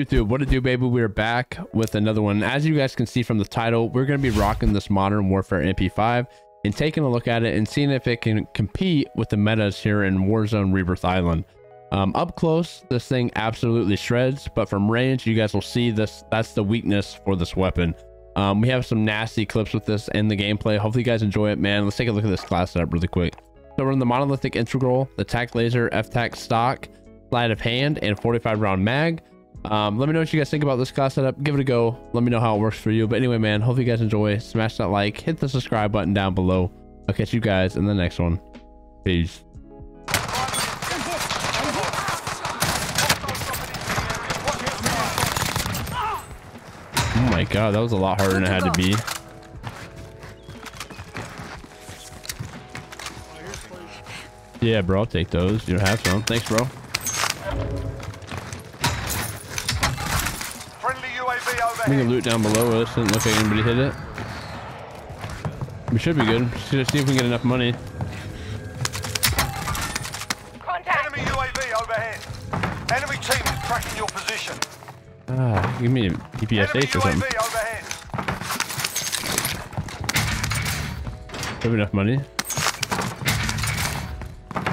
YouTube, what to do, baby? We're back with another one. As you guys can see from the title, we're going to be rocking this Modern Warfare MP5 and taking a look at it and seeing if it can compete with the metas here in Warzone Rebirth Island. Um, up close, this thing absolutely shreds, but from range, you guys will see this. That's the weakness for this weapon. Um, we have some nasty clips with this in the gameplay. Hopefully you guys enjoy it, man. Let's take a look at this class setup really quick. So we're in the monolithic integral, the tac laser, F-tac stock, sleight of hand, and 45 round mag. Um, let me know what you guys think about this class setup. Give it a go. Let me know how it works for you. But anyway, man, hope you guys enjoy. Smash that like, hit the subscribe button down below. I'll catch you guys in the next one. Peace. Oh my god, that was a lot harder than it had to be. Yeah, bro, I'll take those. You have some. Thanks, bro. We can loot down below us. Doesn't look like anybody hit it. We should be good. See see if we can get enough money. Contact! Enemy UAV overhead. Enemy team is tracking your position. Ah, give me a Enemy DPSH or something. UAV overhead. Have enough money.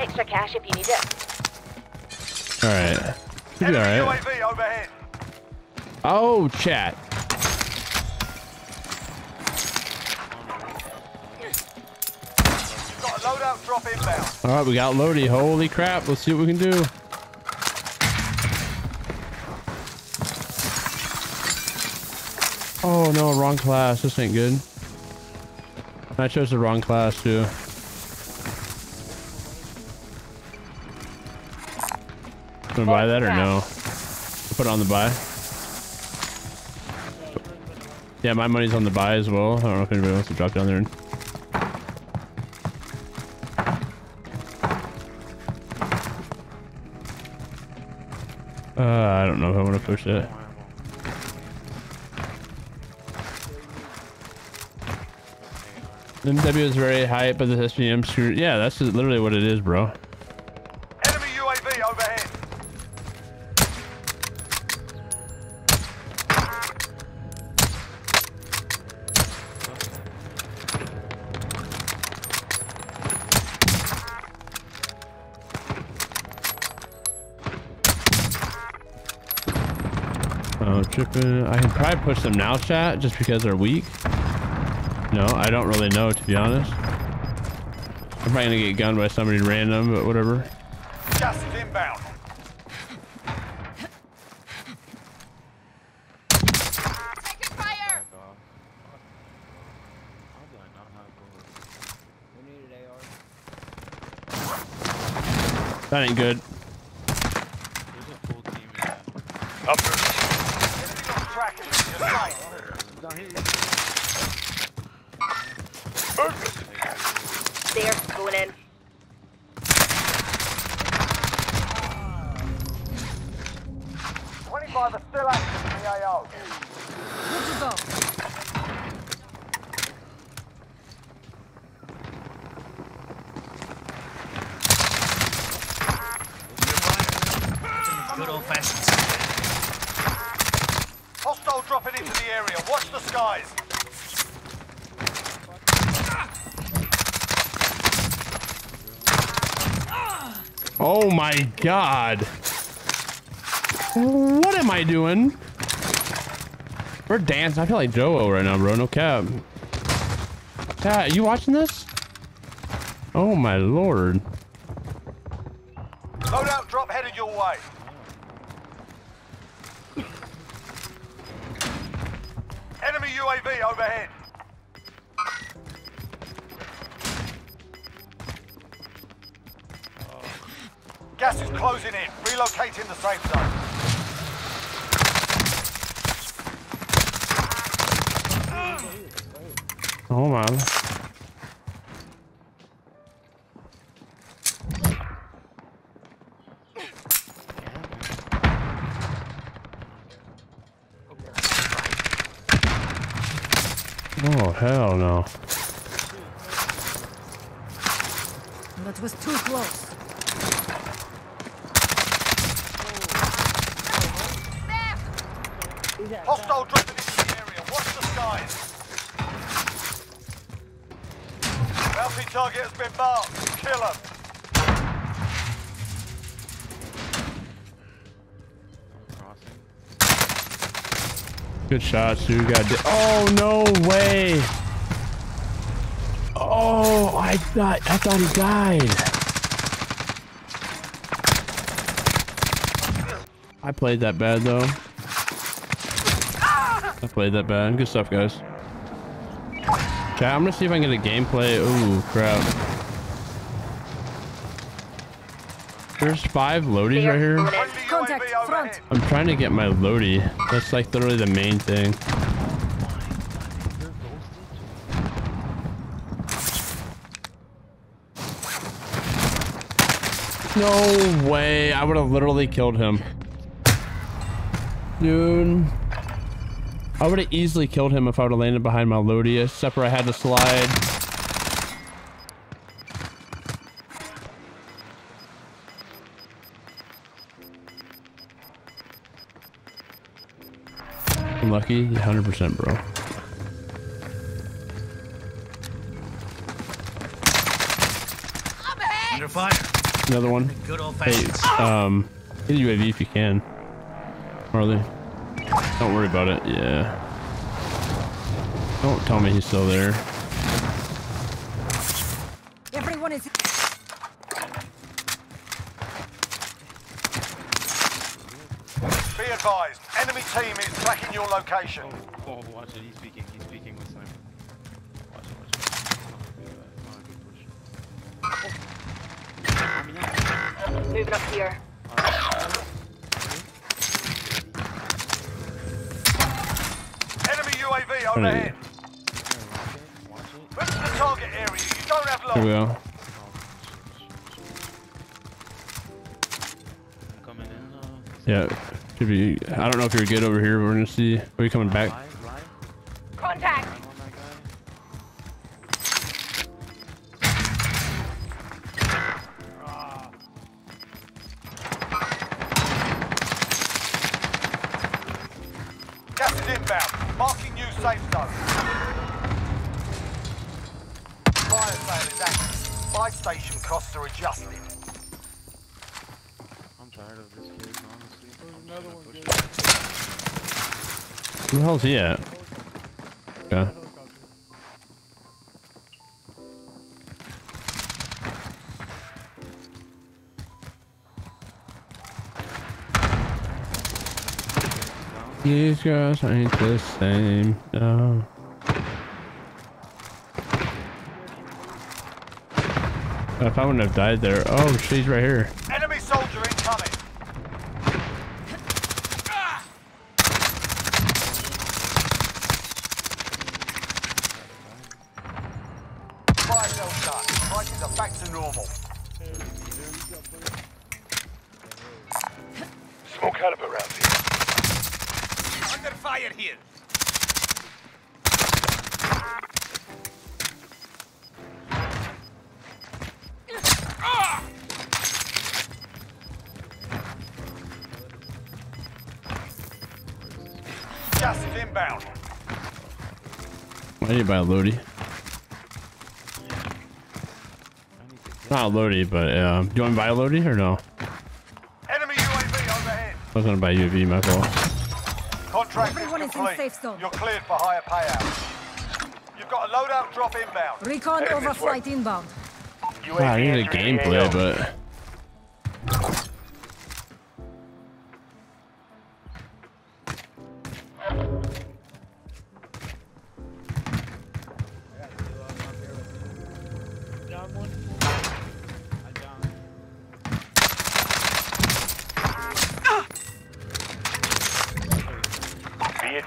Extra cash if you need it. All right. Should be all right. UAV overhead. Oh, chat. Got a loadout drop inbound. All right, we got Lodi. Holy crap. Let's see what we can do. Oh, no, wrong class. This ain't good. I chose the wrong class, too. Gonna buy that or no? Put it on the buy. Yeah, my money's on the buy as well. I don't know if anybody wants to drop down there and Uh, I don't know if I want to push it. MW is very hype, but the SGM screw. Yeah, that's literally what it is, bro. Tripping. I can probably push them now, chat, just because they're weak. No, I don't really know, to be honest. I'm probably gonna get gunned by somebody random, but whatever. Just inbound. Taking fire! That ain't good. Up. Enemy on track. You're safe. There, going in. Twenty-five still active in the AO. Good old fashioned. Hostile dropping into the area. Watch the skies. Oh my god. What am I doing? We're dancing. I feel like Joe right now, bro. No cap. Cat, you watching this? Oh my lord. Loadout drop headed your way. Enemy UAV overhead. Gas is closing in. Relocating the safe zone. Oh. Oh hell no. That was too close. Hostile dropping into the area. Watch the skies. Bounty target has been marked. Kill him. Good shots, dude. Got oh no way! Oh, I thought I thought he died. I played that bad though. I played that bad. Good stuff, guys. Chat, I'm gonna see if I can get a gameplay. Ooh, crap. There's five loadies right here. Contact, front. I'm trying to get my Lodi. That's like literally the main thing. No way. I would have literally killed him. Dude. I would have easily killed him if I would have landed behind my Lodi, except for I had to slide. Lucky. 100% bro. Under fire. Another one. Good old Hey, um, get a UAV if you can. Marley. Don't worry about it. Yeah. Don't tell me he's still there. Everyone is. Be advised. Enemy team is tracking your location. Oh, oh watch it. He's speaking. He's speaking with Simon. Watch it. Watch it. Oh, good, oh, good push. Moving up here. UAV overhead. Watch it. Move to the target area. You don't have Here we long. go. Coming in. Uh, Yeah. Should be. I don't know if you're good over here. but We're gonna see. Are you coming back? Contact. I'm on that guy. Gas is inbound. Marking safe zone. Fire sale is active. Buy station costs are adjusted. I'm tired of this kid, honestly. I'm another one, to Where the hell's he at? Okay. These girls ain't the same. No. If I wouldn't have died there. Oh, she's right here. Gas is inbound. I need to buy a Lodi. Not a Lodi, but um, do you want to buy a Lodi or no? Enemy UAV overhead. I was gonna buy UV, my fault. Contract Everyone is is in safe zone. You're cleared for higher payout. You've got a loadout drop inbound. Recon overflight inbound. Ah, I need a gameplay, but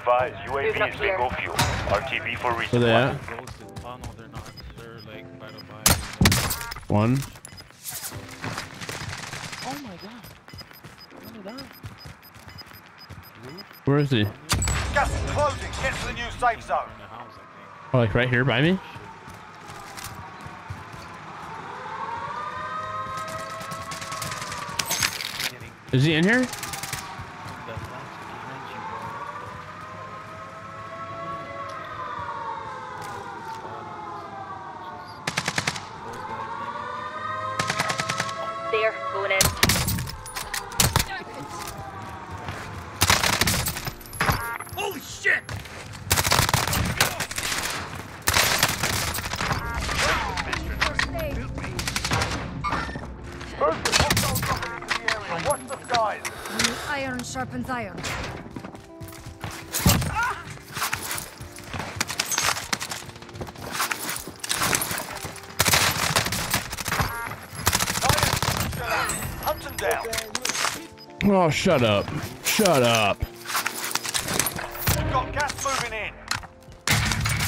advised, UAV is bingo fuel. RTB for where they at? Oh no, they're not. They're like by the fire. One. Oh my god. Look at that. Where is he? Gas is closing. Get to the new safe zone. In the house, I Oh, like right here by me? Is he in here? that last behind you, bro. there. Going in. Holy shit! Movement. Hostiles dropping into the area. Watch the skies. Iron sharpens iron. Hunt them down. Oh, shut up. Shut up. We've got gas moving in.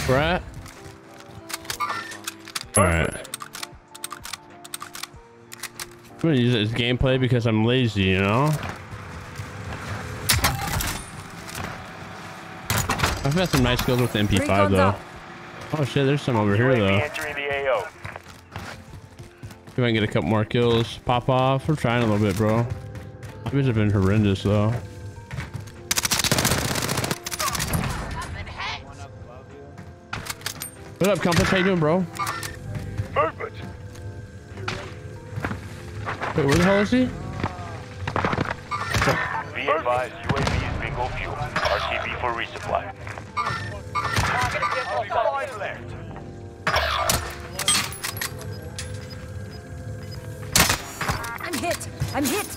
Right? Alright. I'm gonna use it as gameplay because I'm lazy, you know? I've got some nice skills with the MP5 Recon's though. up. Oh shit, there's some over here though. entering the AO. If I can get a couple more kills, pop off. We're trying a little bit, bro. These have been horrendous though. What up, Compass? How you doing, bro? Movement. Wait, where the hell is he? Be advised, UAV is bingo fuel. RTB for resupply. Five left. I'm hit. I'm hit.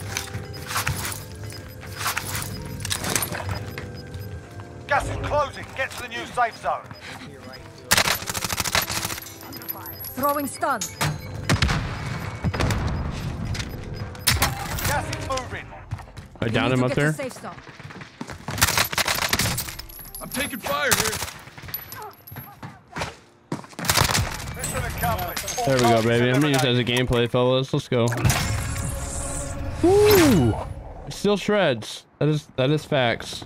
Gas is closing. Get to the new safe zone. Throwing stun. Gas is moving. I We downed him up there. Safe zone. I'm taking fire here. There we go, baby. I'm gonna use as a gameplay, fellas. Let's go. Woo! Still shreds. That is that is facts.